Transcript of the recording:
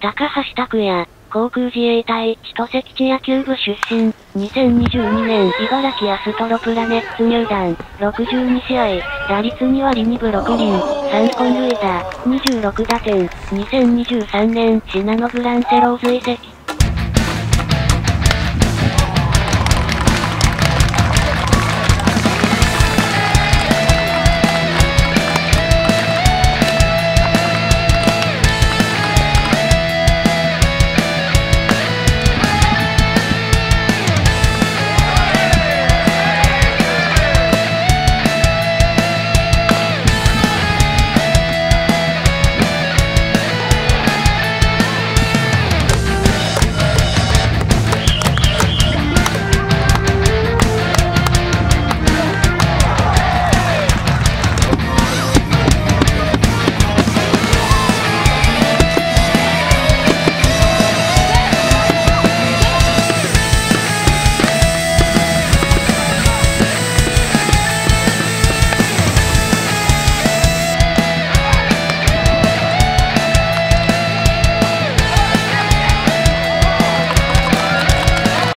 高橋拓也、航空自衛隊千歳基地野球部出身、2022年茨城アストロプラネッツ入団、62試合、打率2割2分6厘、3本塁打、26打点、2023年シナノブランセローズ移籍。